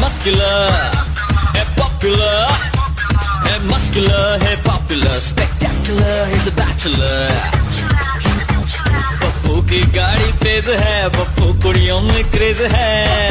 muscular, and popular, and muscular, and popular, spectacular, he's a bachelor. Pappu की गाड़ी तेज है पप्पू कुड़ियों में क्रेज है